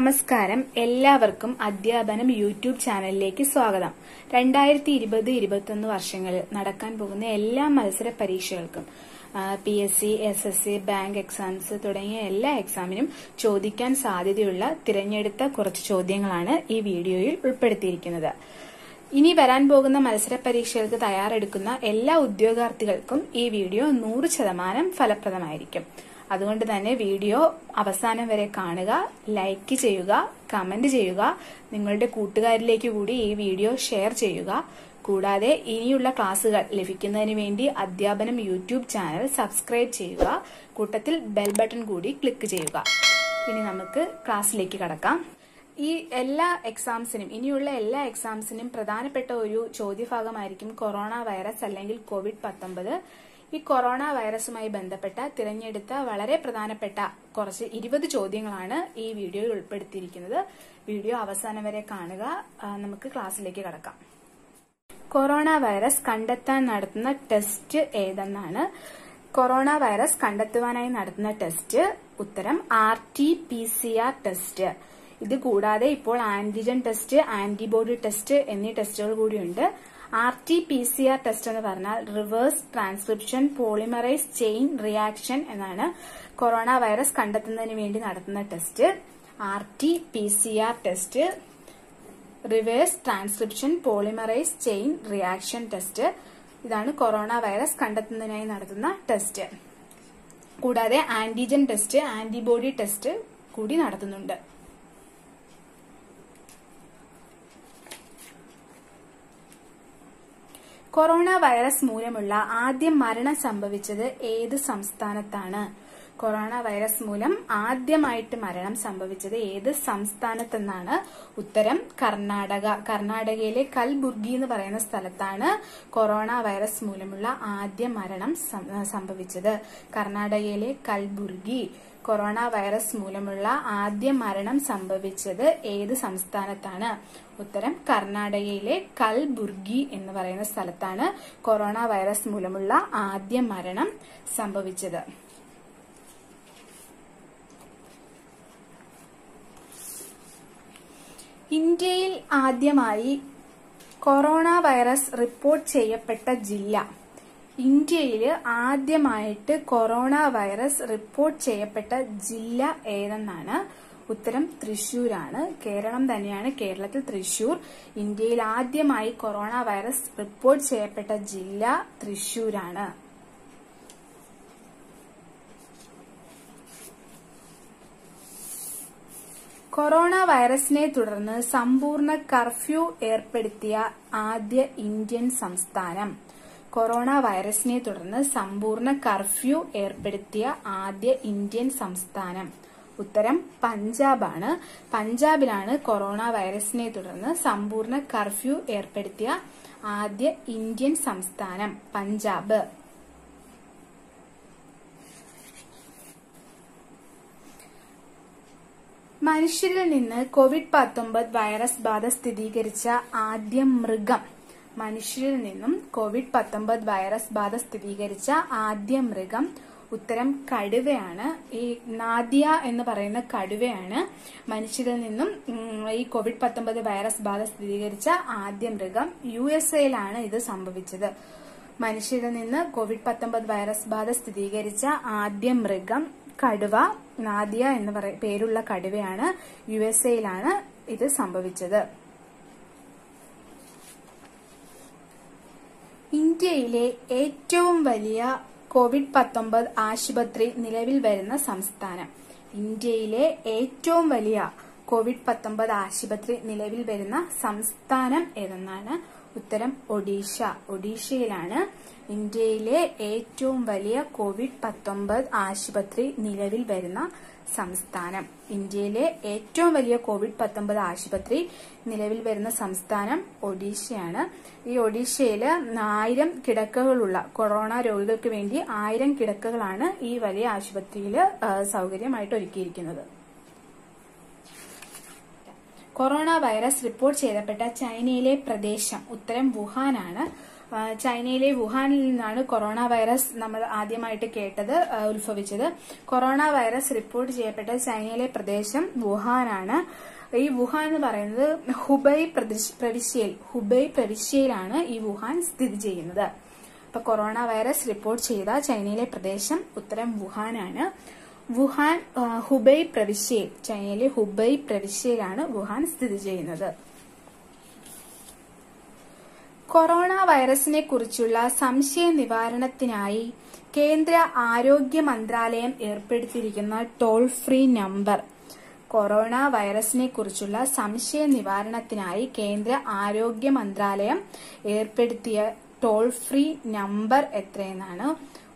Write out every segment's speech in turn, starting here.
നമസ്കാരം. എല്ലാവർക്കും അധ്യാപനം യൂട്യൂബ് ചാനലിലേക്ക് സ്വാഗതം. രണ്ടായിരത്തി ഇരുപത് ഇരുപത്തൊന്ന് വർഷങ്ങളിൽ നടക്കാൻ പോകുന്ന എല്ലാ മത്സര പരീക്ഷകൾക്കും P S C S S C bank exams തുടങ്ങിയ എല്ലാ എക്സാമിനും ചോദിക്കാൻ സാധ്യതയുള്ള തിരഞ്ഞെടുത്ത കുറച്ച് ചോദ്യങ്ങളാണ് ഈ വീഡിയോയിൽ ഉൾപ്പെടുത്തിയിരിക്കുന്നത്. ഇനി വരാൻ പോകുന്ന മത്സര പരീക്ഷകൾക്ക് തയ്യാറെടുക്കുന്ന എല്ലാ ഉദ്യോഗാർത്ഥികൾക്കും ഈ വീഡിയോ നൂറ് ശതമാനം ഫലപ്രദമായിരിക്കും. അതുകൊണ്ട് തന്നെ വീഡിയോ അവസാനം വരെ കാണുക ലൈക്ക് ചെയ്യുക കമന്റ് ചെയ്യുക. നിങ്ങളുടെ കൂട്ടുകാരിലേക്ക് കൂടി ഈ വീഡിയോ ഷെയർ ചെയ്യുക. കൂടാതെ ഇനിയുള്ള ക്ലാസ്സുകൾ ലഭിക്കുന്നതിന് വേണ്ടി അധ്യാപനം യൂട്യൂബ് ചാനൽ സബ്സ്ക്രൈബ് ചെയ്യുക. കൂട്ടത്തിൽ ബെൽ ബട്ടൺ കൂടി ക്ലിക്ക് ചെയ്യുക. ഇനി നമുക്ക് ക്ലാസ്സിലേക്ക് കടക്കാം. ഈ എല്ലാ എക്സാംസിനും ഇനിയുള്ള എല്ലാ എക്സാംസിനും പ്രധാനപ്പെട്ട ഒരു ചോദ്യഭാഗമായിരിക്കും കൊറോണ വൈറസ് അല്ലെങ്കിൽ കോവിഡ് പത്തൊമ്പത്. ഈ കൊറോണ വൈറസുമായി ബന്ധപ്പെട്ട തിരഞ്ഞെടുത്ത വളരെ പ്രധാനപ്പെട്ട കുറച്ച് ഇരുപത് ചോദ്യങ്ങളാണ് ഈ വീഡിയോയിൽ ഉൾപ്പെടുത്തിയിരിക്കുന്നത്. വീഡിയോ അവസാനം വരെ കാണുക. നമുക്ക് ക്ലാസ്സിലേക്ക് കടക്കാം. കൊറോണ വൈറസ് കണ്ടെത്താൻ നടത്തുന്ന ടെസ്റ്റ് ഏതെന്നാണ്? കൊറോണ വൈറസ് കണ്ടെത്തുവാനായി നടത്തുന്ന ടെസ്റ്റ് ഉത്തരം R T P C R test. ഇത് കൂടാതെ ഇപ്പോൾ ആന്റിജൻ ടെസ്റ്റ് ആന്റിബോഡി ടെസ്റ്റ് എന്നീ ടെസ്റ്റുകൾ കൂടിയുണ്ട്. R T P C R test എന്ന് പറഞ്ഞാൽ reverse transcription polymerase chain reaction എന്നാണ് കൊറോണ വൈറസ് കണ്ടെത്തുന്നതിന് വേണ്ടി നടത്തുന്ന test R T P C R test reverse transcription polymerase chain reaction test ഇതാണ് കൊറോണ വൈറസ് കണ്ടെത്തുന്നതിനായി നടത്തുന്ന ടെസ്റ്റ് കൂടാതെ ആന്റിജൻ ടെസ്റ്റ് ആന്റിബോഡി ടെസ്റ്റ് കൂടി നടത്തുന്നുണ്ട്. കൊറോണ വൈറസ് മൂലമുള്ള ആദ്യം മരണം സംഭവിച്ചത് ഏത് സംസ്ഥാനത്താണ്? കൊറോണ വൈറസ് മൂലം ആദ്യമായിട്ട് മരണം സംഭവിച്ചത് ഏത് സംസ്ഥാനത്തെന്നാണ് ഉത്തരം കർണാടക. കർണാടകയിലെ കൽബുർഗി എന്ന് പറയുന്ന സ്ഥലത്താണ് കൊറോണ വൈറസ് മൂലമുള്ള ആദ്യ മരണം സംഭവിച്ചത്. കർണാടകയിലെ കൽബുർഗി. കൊറോണ വൈറസ് മൂലമുള്ള ആദ്യ മരണം സംഭവിച്ചത് ഏത് സംസ്ഥാനത്താണ്? ഉത്തരം കർണാടകയിലെ കൽബുർഗി എന്ന് പറയുന്ന സ്ഥലത്താണ് കൊറോണ വൈറസ് മൂലമുള്ള ആദ്യ മരണം സംഭവിച്ചത്. ഇന്ത്യയിൽ ആദ്യമായി കൊറോണ വൈറസ് റിപ്പോർട്ട് ചെയ്യപ്പെട്ട ജില്ല ഇന്ത്യയിൽ ആദ്യമായിട്ട് കൊറോണ വൈറസ് റിപ്പോർട്ട് ചെയ്യപ്പെട്ട ജില്ല ഏതെന്നാണ്? ഉത്തരം തൃശൂരാണ് കേരളം തന്നെയാണ് കേരളത്തിൽ തൃശൂർ ഇന്ത്യയിൽ ആദ്യമായി കൊറോണ വൈറസ് റിപ്പോർട്ട് ചെയ്യപ്പെട്ട ജില്ല തൃശൂരാണ് കൊറോണ വൈറസിനെ തുടർന്ന് സമ്പൂർണ കർഫ്യൂ ഏർപ്പെടുത്തിയ ആദ്യ ഇന്ത്യൻ സംസ്ഥാനം. കൊറോണ വൈറസിനെ തുടർന്ന് സമ്പൂർണ കർഫ്യൂ ഏർപ്പെടുത്തിയ ആദ്യ ഇന്ത്യൻ സംസ്ഥാനം. ഉത്തരം പഞ്ചാബാണ്. പഞ്ചാബിലാണ് കൊറോണ വൈറസിനെ തുടർന്ന് സമ്പൂർണ കർഫ്യൂ ഏർപ്പെടുത്തിയ ആദ്യ ഇന്ത്യൻ സംസ്ഥാനം പഞ്ചാബ്. മനുഷ്യരിൽ നിന്ന് കോവിഡ് പത്തൊമ്പത് വൈറസ് ബാധ സ്ഥിരീകരിച്ച ആദ്യ മൃഗം മനുഷ്യരിൽ നിന്നും കോവിഡ് പത്തൊമ്പത് വൈറസ് ബാധ സ്ഥിരീകരിച്ച ആദ്യ മൃഗം ഉത്തരം കടുവയാണ്. ഈ നാദിയ എന്ന് പറയുന്ന കടുവയാണ് മനുഷ്യരിൽ നിന്നും ഈ കോവിഡ് പത്തൊമ്പത് വൈറസ് ബാധ സ്ഥിരീകരിച്ച ആദ്യ മൃഗം യു എസ് എയിലാണ് ഇത് സംഭവിച്ചത്. മനുഷ്യരിൽ നിന്ന് കോവിഡ് പത്തൊമ്പത് വൈറസ് ബാധ സ്ഥിരീകരിച്ച ആദ്യ മൃഗം കടുവ നാദിയ എന്ന് പേരുള്ള കടുവയാണ് യു എസ് എയിലാണ് ഇത് സംഭവിച്ചത്. ഇന്ത്യയിലെ ഏറ്റവും വലിയ കോവിഡ് പത്തൊമ്പത് ആശുപത്രി നിലവിൽ വരുന്ന സംസ്ഥാനം. ഇന്ത്യയിലെ ഏറ്റവും വലിയ കോവിഡ് പത്തൊമ്പത് ആശുപത്രി നിലവിൽ വരുന്ന സംസ്ഥാനം ഏതെന്നാണ്? ഉത്തരം ഒഡീഷ. ഒഡീഷയിലാണ് ഇന്ത്യയിലെ ഏറ്റവും വലിയ കോവിഡ് പത്തൊമ്പത് ആശുപത്രി നിലവിൽ വരുന്ന സംസ്ഥാനം. ഇന്ത്യയിലെ ഏറ്റവും വലിയ കോവിഡ് പത്തൊമ്പത് ആശുപത്രി നിലവിൽ വരുന്ന സംസ്ഥാനം ഒഡീഷയാണ്. ഈ ഒഡീഷയിൽ ആയിരം കിടക്കകളുള്ള കൊറോണ രോഗികൾക്ക് വേണ്ടി ആയിരം കിടക്കകളാണ് ഈ വലിയ ആശുപത്രിയിൽ സൗകര്യമായിട്ട് ഒരുക്കിയിരിക്കുന്നത്. കൊറോണ വൈറസ് റിപ്പോർട്ട് ചെയ്യപ്പെട്ട ചൈനയിലെ പ്രദേശം ഉത്തരം വുഹാനാണ്. ചൈനയിലെ വുഹാനിൽ നിന്നാണ് കൊറോണ വൈറസ് നമ്മൾ ആദ്യമായിട്ട് കേട്ടത് ഉത്ഭവിച്ചത്. കൊറോണ വൈറസ് റിപ്പോർട്ട് ചെയ്യപ്പെട്ട ചൈനയിലെ പ്രദേശം വുഹാനാണ്. ഈ വുഹാൻ എന്ന് പറയുന്നത് ഹുബൈ പ്രവിശ്യയിൽ ഹുബൈ പ്രവിശ്യയിലാണ് ഈ വുഹാൻ സ്ഥിതി ചെയ്യുന്നത്. അപ്പൊ കൊറോണ വൈറസ് റിപ്പോർട്ട് ചെയ്ത ചൈനയിലെ പ്രദേശം ഉത്തരം വുഹാനാണ്. വുഹാൻ ഹുബൈ പ്രവിശ്യയിൽ ചൈനയിലെ ഹുബൈ പ്രവിശ്യയിലാണ് വുഹാൻ സ്ഥിതി ചെയ്യുന്നത്. കൊറോണ വൈറസിനെ കുറിച്ചുള്ള സംശയ നിവാരണത്തിനായി കേന്ദ്ര ആരോഗ്യ മന്ത്രാലയം ഏർപ്പെടുത്തിയിരിക്കുന്ന ടോൾ ഫ്രീ നമ്പർ കൊറോണ വൈറസിനെ കുറിച്ചുള്ള സംശയ നിവാരണത്തിനായി കേന്ദ്ര ആരോഗ്യ മന്ത്രാലയം ഏർപ്പെടുത്തിയ ടോൾ ഫ്രീ നമ്പർ എത്രയെന്നാണ്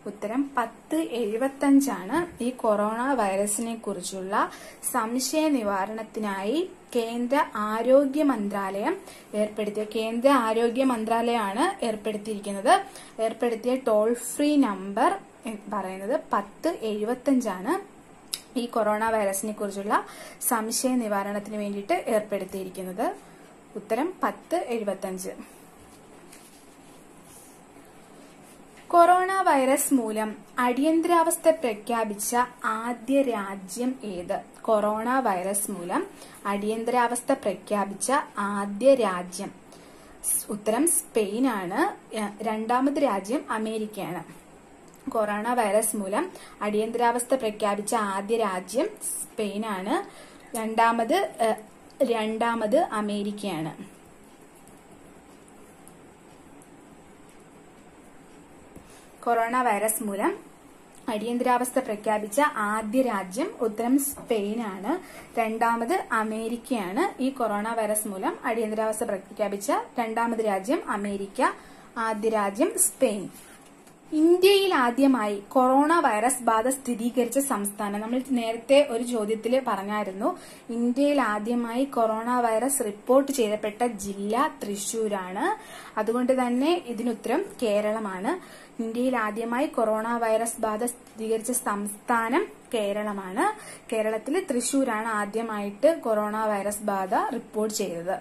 ഉത്തരം പത്ത് എഴുപത്തഞ്ചാണ്. ഈ കൊറോണ വൈറസിനെ കുറിച്ചുള്ള സംശയ നിവാരണത്തിനായി കേന്ദ്ര ആരോഗ്യ മന്ത്രാലയം ഏർപ്പെടുത്തിയ കേന്ദ്ര ആരോഗ്യ മന്ത്രാലയമാണ് ഏർപ്പെടുത്തിയിരിക്കുന്നത്. ഏർപ്പെടുത്തിയ ടോൾ ഫ്രീ നമ്പർ പറയുന്നത് പത്ത് എഴുപത്തഞ്ചാണ്. ഈ കൊറോണ വൈറസിനെ കുറിച്ചുള്ള സംശയ നിവാരണത്തിന് വേണ്ടിയിട്ട് ഏർപ്പെടുത്തിയിരിക്കുന്നത്. ഉത്തരം പത്ത് എഴുപത്തഞ്ച്. കൊറോണ വൈറസ് മൂലം അടിയന്തരാവസ്ഥ പ്രഖ്യാപിച്ച ആദ്യ രാജ്യം ഏത്? കൊറോണ വൈറസ് മൂലം അടിയന്തരാവസ്ഥ പ്രഖ്യാപിച്ച ആദ്യ രാജ്യം. ഉത്തരം സ്പെയിൻ ആണ് രണ്ടാമത് രാജ്യം അമേരിക്കയാണ്. കൊറോണ വൈറസ് മൂലം അടിയന്തരാവസ്ഥ പ്രഖ്യാപിച്ച ആദ്യ രാജ്യം സ്പെയിനാണ്. രണ്ടാമത് ഏഹ് രണ്ടാമത് അമേരിക്കയാണ്. കൊറോണ വൈറസ് മൂലം അടിയന്തരാവസ്ഥ പ്രഖ്യാപിച്ച ആദ്യ രാജ്യം ഉത്തരം സ്പെയിനാണ്. രണ്ടാമത് അമേരിക്കയാണ്. ഈ കൊറോണ വൈറസ് മൂലം അടിയന്തരാവസ്ഥ പ്രഖ്യാപിച്ച രണ്ടാമത് രാജ്യം അമേരിക്ക ആദ്യ രാജ്യം സ്പെയിൻ. ഇന്ത്യയിൽ ആദ്യമായി കൊറോണ വൈറസ് ബാധ സ്ഥിരീകരിച്ച സംസ്ഥാനം. നമ്മൾ നേരത്തെ ഒരു ചോദ്യത്തിൽ പറഞ്ഞായിരുന്നു ഇന്ത്യയിൽ ആദ്യമായി കൊറോണ വൈറസ് റിപ്പോർട്ട് ചെയ്യപ്പെട്ട ജില്ല തൃശൂരാണ് അതുകൊണ്ട് തന്നെ ഇതിനുത്തരം കേരളമാണ്. ഇന്ത്യയിൽ ആദ്യമായി കൊറോണ വൈറസ് ബാധ സ്ഥിരീകരിച്ച സംസ്ഥാനം കേരളമാണ്. കേരളത്തിൽ തൃശൂരാണ് ആദ്യമായിട്ട് കൊറോണ വൈറസ് ബാധ റിപ്പോർട്ട് ചെയ്തത്.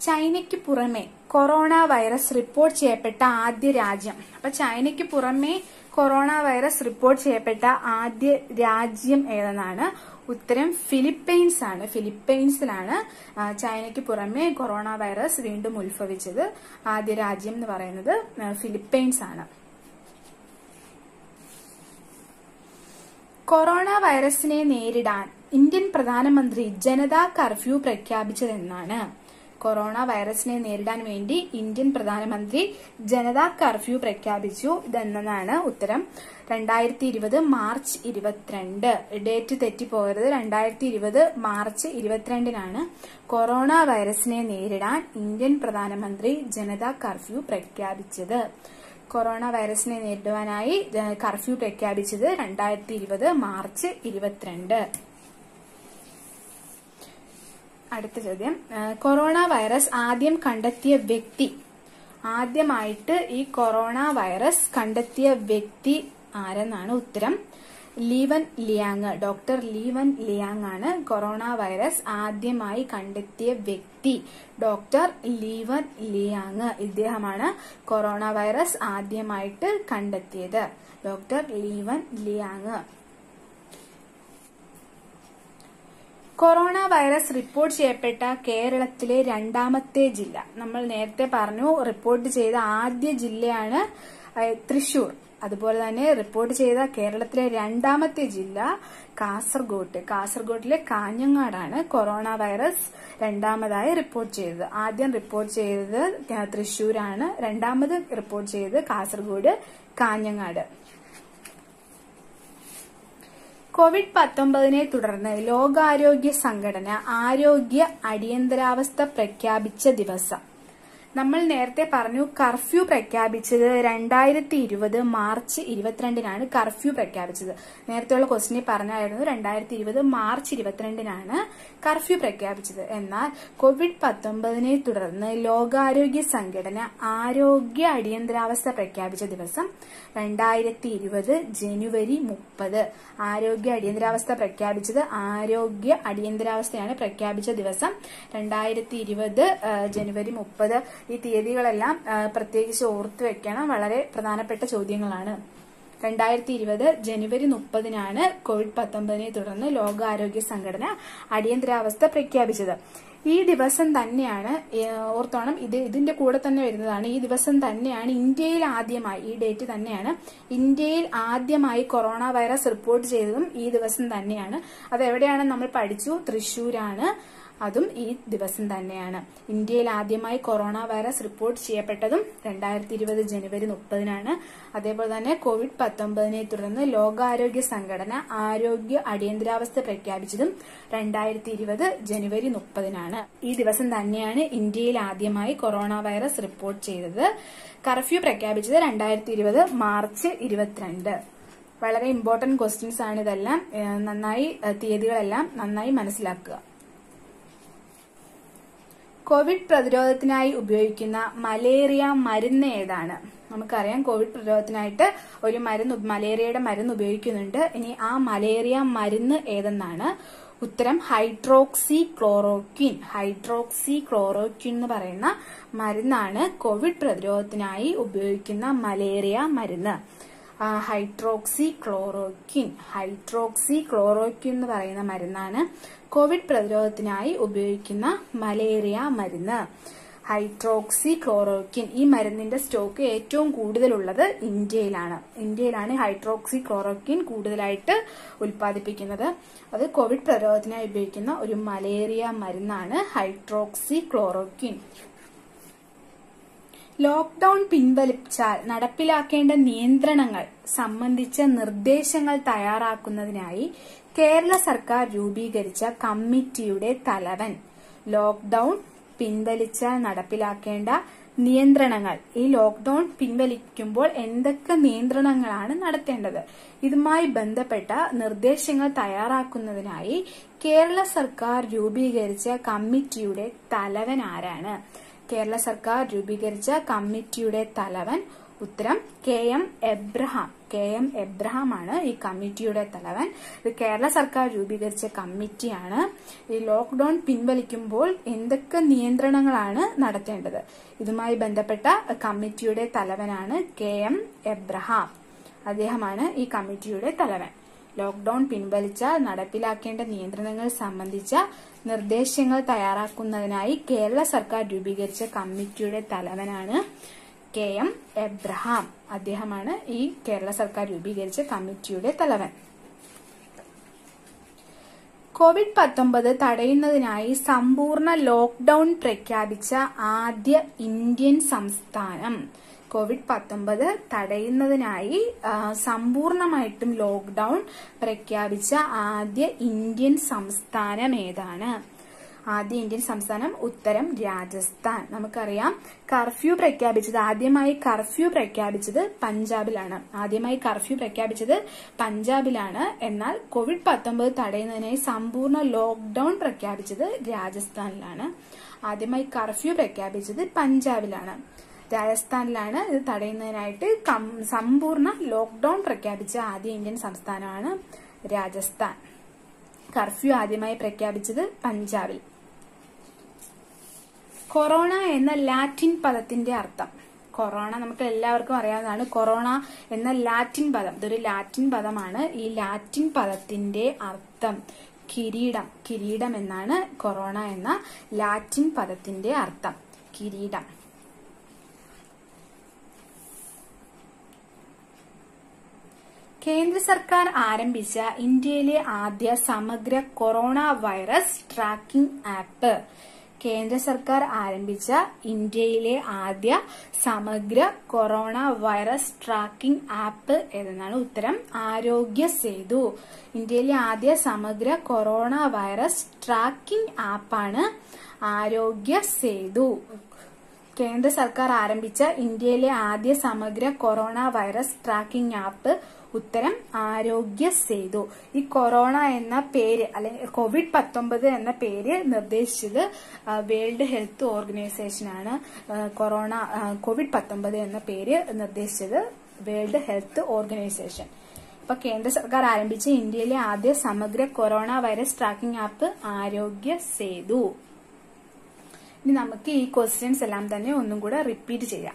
ചൈനയ്ക്ക് പുറമെ കൊറോണ വൈറസ് റിപ്പോർട്ട് ചെയ്യപ്പെട്ട ആദ്യ രാജ്യം. അപ്പൊ ചൈനയ്ക്ക് പുറമേ കൊറോണ വൈറസ് റിപ്പോർട്ട് ചെയ്യപ്പെട്ട ആദ്യ രാജ്യം ഏതെന്നാണ്? ഉത്തരം ഫിലിപ്പൈൻസ് ആണ്. ഫിലിപ്പൈൻസിലാണ് ചൈനയ്ക്ക് പുറമെ കൊറോണ വൈറസ് വീണ്ടും ഉത്ഭവിച്ചത്. ആദ്യ രാജ്യം എന്ന് പറയുന്നത് ഫിലിപ്പൈൻസ് ആണ്. കൊറോണ വൈറസിനെ നേരിടാൻ ഇന്ത്യൻ പ്രധാനമന്ത്രി ജനതാ കർഫ്യൂ പ്രഖ്യാപിച്ചതെന്നാണ്. കൊറോണ വൈറസിനെ നേരിടാൻ വേണ്ടി ഇന്ത്യൻ പ്രധാനമന്ത്രി ജനതാ കർഫ്യൂ പ്രഖ്യാപിച്ചു ഇതെന്നതാണ് ഉത്തരം. രണ്ടായിരത്തി ഇരുപത് മാർച്ച് ഇരുപത്തിരണ്ട്. ഡേറ്റ് തെറ്റിപ്പോയത് രണ്ടായിരത്തി ഇരുപത് മാർച്ച് ഇരുപത്തിരണ്ടിനാണ് കൊറോണ വൈറസിനെ നേരിടാൻ ഇന്ത്യൻ പ്രധാനമന്ത്രി ജനതാ കർഫ്യൂ പ്രഖ്യാപിച്ചത്. കൊറോണ വൈറസിനെ നേരിടുവാനായി കർഫ്യൂ പ്രഖ്യാപിച്ചത് രണ്ടായിരത്തി ഇരുപത് മാർച്ച് ഇരുപത്തിരണ്ട്. അടുത്ത ചോദ്യം. കൊറോണ വൈറസ് ആദ്യം കണ്ടെത്തിയ വ്യക്തി. ആദ്യമായിട്ട് ഈ കൊറോണ വൈറസ് കണ്ടെത്തിയ വ്യക്തി ആരെന്നാണ് ഉത്തരം? Li Wen Liang. Doctor Li Wen Liang ആണ് കൊറോണ വൈറസ് ആദ്യമായി കണ്ടെത്തിയ വ്യക്തി. ഡോക്ടർ ലീവൻ ലിയാങ് ഇദ്ദേഹമാണ് കൊറോണ വൈറസ് ആദ്യമായിട്ട് കണ്ടെത്തിയത്. Doctor Liwen Liang. Corona virus report ചെയ്യപ്പെട്ട കേരളത്തിലെ രണ്ടാമത്തെ ജില്ല. നമ്മൾ നേരത്തെ പറഞ്ഞു റിപ്പോർട്ട് ചെയ്ത ആദ്യ ജില്ലയാണ് തൃശൂർ. അതുപോലെ തന്നെ റിപ്പോർട്ട് ചെയ്ത കേരളത്തിലെ രണ്ടാമത്തെ ജില്ല കാസർഗോട്ട്. കാസർഗോട്ടിലെ കാഞ്ഞങ്ങാടാണ് കൊറോണ വൈറസ് രണ്ടാമതായി റിപ്പോർട്ട് ചെയ്തത്. ആദ്യം റിപ്പോർട്ട് ചെയ്തത് തൃശൂരാണ്. രണ്ടാമത് റിപ്പോർട്ട് ചെയ്തത് കാസർഗോഡ് കാഞ്ഞങ്ങാട്. കോവിഡ് പത്തൊമ്പതിനെ തുടർന്ന് ലോകാരോഗ്യ സംഘടന ആരോഗ്യ അടിയന്തരാവസ്ഥ പ്രഖ്യാപിച്ച ദിവസം. നമ്മൾ നേരത്തെ പറഞ്ഞു കർഫ്യൂ പ്രഖ്യാപിച്ചത് രണ്ടായിരത്തി ഇരുപത് മാർച്ച് ഇരുപത്തിരണ്ടിനാണ് കർഫ്യൂ പ്രഖ്യാപിച്ചത്. നേരത്തെ ഉള്ള ക്വസ്റ്റിനെ പറഞ്ഞായിരുന്നു രണ്ടായിരത്തി ഇരുപത് മാർച്ച് ഇരുപത്തിരണ്ടിനാണ് കർഫ്യൂ പ്രഖ്യാപിച്ചത്. എന്നാൽ കോവിഡ് പത്തൊമ്പതിനെ തുടർന്ന് ലോകാരോഗ്യ സംഘടന ആരോഗ്യ അടിയന്തരാവസ്ഥ പ്രഖ്യാപിച്ച ദിവസം രണ്ടായിരത്തി ഇരുപത് ജനുവരി മുപ്പത്. ആരോഗ്യ അടിയന്തരാവസ്ഥ പ്രഖ്യാപിച്ചത് ആരോഗ്യ അടിയന്തരാവസ്ഥയാണ് പ്രഖ്യാപിച്ച ദിവസം രണ്ടായിരത്തി ഇരുപത് ജനുവരി മുപ്പത്. ഈ തീയതികളെല്ലാം പ്രത്യേകിച്ച് ഓർത്തു വെക്കണം. വളരെ പ്രധാനപ്പെട്ട ചോദ്യങ്ങളാണ്. രണ്ടായിരത്തി ഇരുപത് ജനുവരി മുപ്പതിനാണ് കോവിഡ് പത്തൊമ്പതിനെ തുടർന്ന് ലോകാരോഗ്യ സംഘടന അടിയന്തരാവസ്ഥ പ്രഖ്യാപിച്ചത്. ഈ ദിവസം തന്നെയാണ് ഓർത്തോണം ഇത് ഇതിന്റെ കൂടെ തന്നെ വരുന്നതാണ്. ഈ ദിവസം തന്നെയാണ് ഇന്ത്യയിൽ ആദ്യമായി ഈ ഡേറ്റ് തന്നെയാണ് ഇന്ത്യയിൽ ആദ്യമായി കൊറോണ വൈറസ് റിപ്പോർട്ട് ചെയ്തതും ഈ ദിവസം തന്നെയാണ്. അത് എവിടെയാണ് നമ്മൾ പഠിച്ചു? തൃശൂരാണ് അതും ഈ ദിവസം തന്നെയാണ്. ഇന്ത്യയിൽ ആദ്യമായി കൊറോണ വൈറസ് റിപ്പോർട്ട് ചെയ്യപ്പെട്ടതും രണ്ടായിരത്തി ഇരുപത് ജനുവരി മുപ്പതിനാണ്. അതേപോലെ തന്നെ കോവിഡ് പത്തൊമ്പതിനെ തുടർന്ന് ലോകാരോഗ്യ സംഘടന ആരോഗ്യ അടിയന്തരാവസ്ഥ പ്രഖ്യാപിച്ചതും രണ്ടായിരത്തി ഇരുപത് ജനുവരി മുപ്പതിനാണ്. ഈ ദിവസം തന്നെയാണ് ഇന്ത്യയിൽ ആദ്യമായി കൊറോണ വൈറസ് റിപ്പോർട്ട് ചെയ്തത്. കർഫ്യൂ പ്രഖ്യാപിച്ചത് രണ്ടായിരത്തി ഇരുപത് മാർച്ച് ഇരുപത്തിരണ്ട്. വളരെ ഇമ്പോർട്ടന്റ് ക്വസ്റ്റ്യൻസ് ആണ് ഇതെല്ലാം. നന്നായി തീയതികളെല്ലാം നന്നായി മനസ്സിലാക്കുക. കോവിഡ് പ്രതിരോധത്തിനായി ഉപയോഗിക്കുന്ന മലേറിയ മരുന്ന് ഏതാണ്? നമുക്കറിയാം കോവിഡ് പ്രതിരോധത്തിനായിട്ട് ഒരു മരുന്ന് മലേറിയയുടെ മരുന്ന് ഉപയോഗിക്കുന്നുണ്ട്. ഇനി ആ മലേറിയ മരുന്ന് ഏതെന്നാണ്? ഉത്തരം ഹൈഡ്രോക്സി ക്ലോറോക്വിൻ ഹൈഡ്രോക്സി ക്ലോറോക്വിൻ എന്ന് പറയുന്ന മരുന്നാണ് കോവിഡ് പ്രതിരോധത്തിനായി ഉപയോഗിക്കുന്ന മലേറിയ മരുന്ന്. ഹൈഡ്രോക്സി ക്ലോറോക്വിൻ ഹൈഡ്രോക്സി ക്ലോറോക്വിൻ എന്ന് പറയുന്ന മരുന്നാണ് കോവിഡ് പ്രതിരോധത്തിനായി ഉപയോഗിക്കുന്ന മലേറിയ മരുന്ന്. ഹൈഡ്രോക്സി ക്ലോറോക്വിൻ ഈ മരുന്നിന്റെ സ്റ്റോക്ക് ഏറ്റവും കൂടുതലുള്ളത് ഇന്ത്യയിലാണ്. ഇന്ത്യയിലാണ് ഹൈഡ്രോക്സി ക്ലോറോക്വിൻ കൂടുതലായിട്ട് ഉൽപ്പാദിപ്പിക്കുന്നത്. അത് കോവിഡ് പ്രതിരോധത്തിനായി ഉപയോഗിക്കുന്ന ഒരു മലേറിയ മരുന്നാണ് ഹൈഡ്രോക്സി ക്ലോറോക്വിൻ ലോക്ഡൌൺ പിൻവലിച്ചാൽ നടപ്പിലാക്കേണ്ട നിയന്ത്രണങ്ങൾ സംബന്ധിച്ച നിർദ്ദേശങ്ങൾ തയ്യാറാക്കുന്നതിനായി കേരള സർക്കാർ രൂപീകരിച്ച കമ്മിറ്റിയുടെ തലവൻ. ലോക്ഡൌൺ പിൻവലിച്ച നടപ്പിലാക്കേണ്ട നിയന്ത്രണങ്ങൾ. ഈ ലോക്ഡൌൺ പിൻവലിക്കുമ്പോൾ എന്തൊക്കെ നിയന്ത്രണങ്ങളാണ് നടത്തേണ്ടത്? ഇതുമായി ബന്ധപ്പെട്ട നിർദ്ദേശങ്ങൾ തയ്യാറാക്കുന്നതിനായി കേരള സർക്കാർ രൂപീകരിച്ച കമ്മിറ്റിയുടെ തലവൻ ആരാണ്? കേരള സർക്കാർ രൂപീകരിച്ച കമ്മിറ്റിയുടെ തലവൻ ഉത്തരം K M Abraham. K M Abraham ആണ് ഈ കമ്മിറ്റിയുടെ തലവൻ. ഇത് കേരള സർക്കാർ രൂപീകരിച്ച കമ്മിറ്റിയാണ്. ഈ ലോക്ക്ഡൌൺ പിൻവലിക്കുമ്പോൾ എന്തൊക്കെ നിയന്ത്രണങ്ങളാണ് നടത്തേണ്ടത്? ഇതുമായി ബന്ധപ്പെട്ട കമ്മിറ്റിയുടെ തലവനാണ് കെ എം എബ്രഹാം. അദ്ദേഹമാണ് ഈ കമ്മിറ്റിയുടെ തലവൻ. ലോക്ക്ഡൌൺ പിൻവലിച്ച നടപ്പിലാക്കേണ്ട നിയന്ത്രണങ്ങൾ സംബന്ധിച്ച നിർദ്ദേശങ്ങൾ തയ്യാറാക്കുന്നതിനായി കേരള സർക്കാർ രൂപീകരിച്ച കമ്മിറ്റിയുടെ തലവനാണ് കെ എം എബ്രഹാം. അദ്ദേഹമാണ് ഈ കേരള സർക്കാർ രൂപീകരിച്ച കമ്മിറ്റിയുടെ തലവൻ. കോവിഡ് പത്തൊമ്പത് തടയുന്നതിനായി സമ്പൂർണ ലോക്ക്ഡൌൺ പ്രഖ്യാപിച്ച ആദ്യ ഇന്ത്യൻ സംസ്ഥാനം. കോവിഡ് പത്തൊമ്പത് തടയുന്നതിനായി സമ്പൂർണമായിട്ടും ലോക്ക്ഡൌൺ പ്രഖ്യാപിച്ച ആദ്യ ഇന്ത്യൻ സംസ്ഥാനം ഏതാണ്? ആദ്യ ഇന്ത്യൻ സംസ്ഥാനം ഉത്തരം രാജസ്ഥാൻ. നമുക്കറിയാം കർഫ്യൂ പ്രഖ്യാപിച്ചത് ആദ്യമായി കർഫ്യൂ പ്രഖ്യാപിച്ചത് പഞ്ചാബിലാണ്. ആദ്യമായി കർഫ്യൂ പ്രഖ്യാപിച്ചത് പഞ്ചാബിലാണ്. എന്നാൽ കോവിഡ് പത്തൊമ്പത് തടയുന്നതിനായി സമ്പൂർണ ലോക്ക്ഡൌൺ പ്രഖ്യാപിച്ചത് രാജസ്ഥാനിലാണ്. ആദ്യമായി കർഫ്യൂ പ്രഖ്യാപിച്ചത് പഞ്ചാബിലാണ്. രാജസ്ഥാനിലാണ് ഇത് തടയുന്നതിനായിട്ട് സമ്പൂർണ ലോക്ക്ഡൌൺ പ്രഖ്യാപിച്ച ആദ്യ ഇന്ത്യൻ സംസ്ഥാനമാണ് രാജസ്ഥാൻ. കർഫ്യൂ ആദ്യമായി പ്രഖ്യാപിച്ചത് പഞ്ചാബിൽ. കൊറോണ എന്ന ലാറ്റിൻ പദത്തിന്റെ അർത്ഥം. കൊറോണ നമുക്ക് എല്ലാവർക്കും അറിയാവുന്നതാണ്. കൊറോണ എന്ന ലാറ്റിൻ പദം ഇതൊരു ലാറ്റിൻ പദമാണ്. ഈ ലാറ്റിൻ പദത്തിന്റെ അർത്ഥം കിരീടം കിരീടം എന്നാണ് കൊറോണ എന്ന ലാറ്റിൻ പദത്തിന്റെ അർത്ഥം കിരീടം. കേന്ദ്ര സർക്കാർ ആരംഭിച്ച ഇന്ത്യയിലെ ആദ്യ സമഗ്ര കൊറോണ വൈറസ് ട്രാക്കിംഗ് ആപ്പ്. കേന്ദ്ര സർക്കാർ ആരംഭിച്ച ഇന്ത്യയിലെ ആദ്യ സമഗ്ര കൊറോണ വൈറസ് ട്രാക്കിംഗ് ആപ്പ് എന്നാണ് ഉത്തരം. ആരോഗ്യ സേതു. ഇന്ത്യയിലെ ആദ്യ സമഗ്ര കൊറോണ വൈറസ് ട്രാക്കിംഗ് ആപ്പാണ് ആരോഗ്യ സേതു. കേന്ദ്ര സർക്കാർ ആരംഭിച്ച ഇന്ത്യയിലെ ആദ്യ സമഗ്ര കൊറോണ വൈറസ് ട്രാക്കിംഗ് ആപ്പ് ഉത്തരം ആരോഗ്യ സേതു. ഈ കൊറോണ എന്ന പേര് അല്ലെങ്കിൽ കോവിഡ് പത്തൊമ്പത് എന്ന പേര് നിർദ്ദേശിച്ചത് വേൾഡ് ഹെൽത്ത് ഓർഗനൈസേഷനാണ്. കൊറോണ കോവിഡ് പത്തൊമ്പത് എന്ന പേര് നിർദ്ദേശിച്ചത് വേൾഡ് ഹെൽത്ത് ഓർഗനൈസേഷൻ. ഇപ്പൊ കേന്ദ്ര സർക്കാർ ആരംഭിച്ച ഇന്ത്യയിലെ ആദ്യ സമഗ്ര കൊറോണ വൈറസ് ട്രാക്കിംഗ് ആപ്പ് ആരോഗ്യ സേതു. ഇനി നമുക്ക് ഈ ക്വസ്റ്റ്യൻസ് എല്ലാം തന്നെ ഒന്നും കൂടെ റിപ്പീറ്റ് ചെയ്യാം.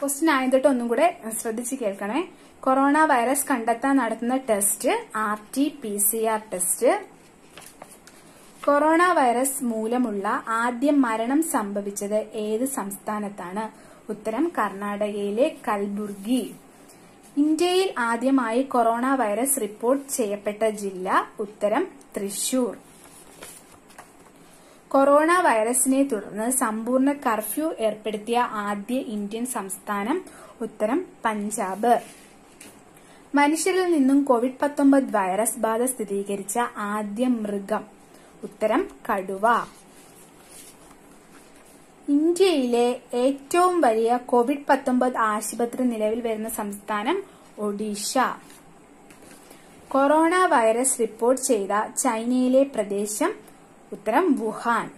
ക്വസ്റ്റ്യൻ ആയത് തൊട്ട് ഒന്നും കൂടെ ശ്രദ്ധിച്ച് കേൾക്കണേ. കൊറോണ വൈറസ് കണ്ടെത്താൻ നടത്തുന്ന test R T P C R test corona virus മൂലമുള്ള ആദ്യ മരണം സംഭവിച്ചത് ഏത് സംസ്ഥാനത്താണ്? ഉത്തരം കർണാടകയിലെ കൽബുർഗി. ഇന്ത്യയിൽ ആദ്യമായി കൊറോണ വൈറസ് റിപ്പോർട്ട് ചെയ്യപ്പെട്ട ജില്ല ഉത്തരം തൃശൂർ. കൊറോണ വൈറസിനെ തുടർന്ന് സമ്പൂർണ കർഫ്യൂ ഏർപ്പെടുത്തിയ ആദ്യ ഇന്ത്യൻ സംസ്ഥാനം ഉത്തരം പഞ്ചാബ്. മനുഷ്യരിൽ നിന്നും കോവിഡ് പത്തൊമ്പത് വൈറസ് ബാധ സ്ഥിരീകരിച്ച ആദ്യ മൃഗം ഉത്തരം കടുവ. ഇന്ത്യയിലെ ഏറ്റവും വലിയ കോവിഡ് പത്തൊമ്പത് ആശുപത്രി നിലവിൽ വരുന്ന സംസ്ഥാനം ഒഡീഷ. കൊറോണ വൈറസ് റിപ്പോർട്ട് ചെയ്ത ചൈനയിലെ പ്രദേശം ഉത്തരം വുഹാൻ.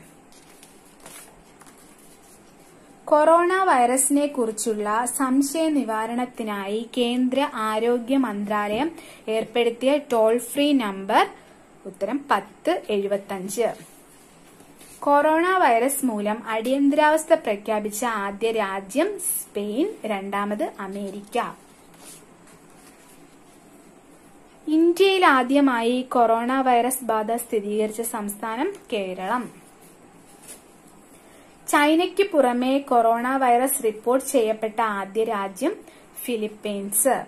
കൊറോണ വൈറസിനെ കുറിച്ചുള്ള സംശയ നിവാരണത്തിനായി കേന്ദ്ര ആരോഗ്യ മന്ത്രാലയം ഏർപ്പെടുത്തിയ ടോൾ ഫ്രീ നമ്പർ ഉത്തരം പത്ത് എഴുപത്തഞ്ച്. കൊറോണ വൈറസ് മൂലം അടിയന്തരാവസ്ഥ പ്രഖ്യാപിച്ച ആദ്യ രാജ്യം സ്പെയിൻ രണ്ടാമത് അമേരിക്ക. ഇന്ത്യയിൽ ആദ്യമായി കൊറോണ വൈറസ് ബാധ സ്ഥിരീകരിച്ച സംസ്ഥാനം കേരളം. ചൈനയ്ക്ക് പുറമെ കൊറോണ വൈറസ് റിപ്പോർട്ട് ചെയ്യപ്പെട്ട ആദ്യ രാജ്യം ഫിലിപ്പീൻസ്.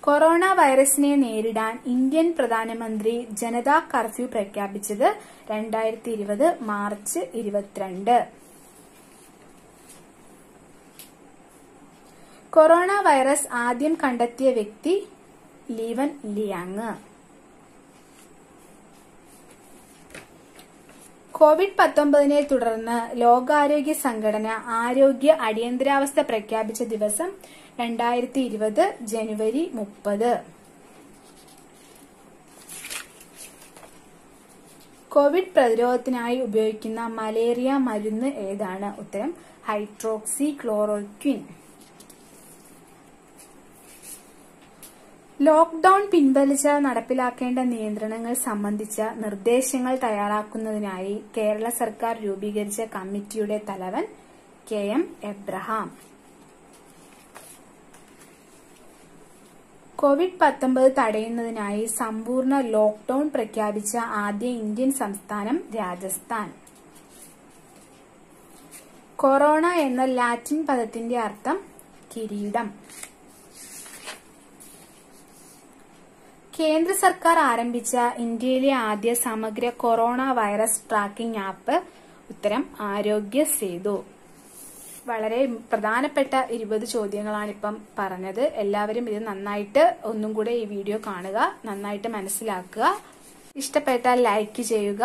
കൊറോണ വൈറസിനെ നേരിടാൻ ഇന്ത്യൻ പ്രധാനമന്ത്രി ജനതാ കർഫ്യൂ പ്രഖ്യാപിച്ചത് രണ്ടായിരത്തി ഇരുപത് മാർച്ച് ഇരുപത്തിരണ്ട്. കൊറോണ വൈറസ് ആദ്യം കണ്ടെത്തിയ വ്യക്തി ലീവൻ ലിയാങ്. കോവിഡ് പത്തൊമ്പതിനെ തുടർന്ന് ലോകാരോഗ്യ സംഘടന ആരോഗ്യ അടിയന്തരാവസ്ഥ പ്രഖ്യാപിച്ച ദിവസം രണ്ടായിരത്തി ഇരുപത് ജനുവരി മുപ്പത്. കോവിഡ് പ്രതിരോധത്തിനായി ഉപയോഗിക്കുന്ന മലേറിയ മരുന്ന് ഏതാണ്? ഉത്തരം ഹൈഡ്രോക്സി ക്ലോറോക്വിൻ ലോക്ഡൌൺ പിൻവലിച്ച നടപ്പിലാക്കേണ്ട നിയന്ത്രണങ്ങൾ സംബന്ധിച്ച നിർദ്ദേശങ്ങൾ തയ്യാറാക്കുന്നതിനായി കേരള സർക്കാർ രൂപീകരിച്ച കമ്മിറ്റിയുടെ തലവൻ കെ എം എബ്രഹാം. കോവിഡ് പത്തൊമ്പത് തടയുന്നതിനായി സമ്പൂർണ ലോക്ഡൌൺ പ്രഖ്യാപിച്ച ആദ്യ ഇന്ത്യൻ സംസ്ഥാനം രാജസ്ഥാൻ. കൊറോണ എന്ന ലാറ്റിൻ പദത്തിന്റെ അർത്ഥം കിരീടം. കേന്ദ്ര സർക്കാർ ആരംഭിച്ച ഇന്ത്യയിലെ ആദ്യ സമഗ്ര കൊറോണ വൈറസ് ട്രാക്കിംഗ് ആപ്പ് ഉത്തരം ആരോഗ്യ സേതു. വളരെ പ്രധാനപ്പെട്ട ഇരുപത് ചോദ്യങ്ങളാണ് ഇപ്പം പറഞ്ഞത്. എല്ലാവരും ഇത് നന്നായിട്ട് ഒന്നും കൂടെ ഈ വീഡിയോ കാണുക നന്നായിട്ട് മനസ്സിലാക്കുക. ഇഷ്ടപ്പെട്ടാൽ ലൈക്ക് ചെയ്യുക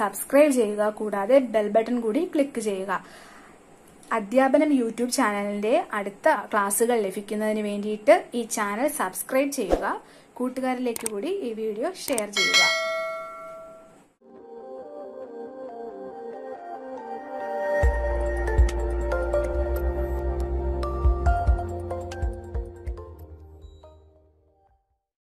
സബ്സ്ക്രൈബ് ചെയ്യുക കൂടാതെ ബെൽ ബട്ടൺ കൂടി ക്ലിക്ക് ചെയ്യുക. അധ്യാപനം യൂട്യൂബ് ചാനലിന്റെ അടുത്ത ക്ലാസ്സുകൾ ലഭിക്കുന്നതിന് വേണ്ടിയിട്ട് ഈ ചാനൽ സബ്സ്ക്രൈബ് ചെയ്യുക. കൂട്ടുകാരിലേക്ക് കൂടി ഈ വീഡിയോ ഷെയർ ചെയ്യുക.